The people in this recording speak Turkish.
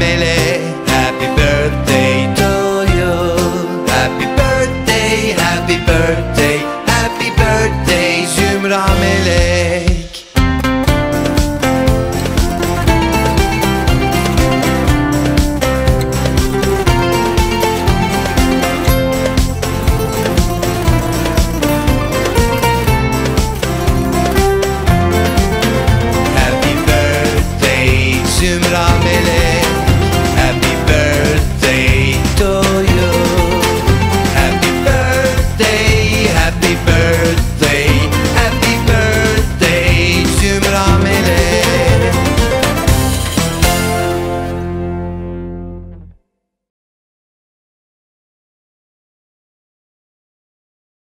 Mele Happy birthday to you. Happy birthday, happy birthday Happy birthday Zümra Melek. Happy birthday Zümra Melek.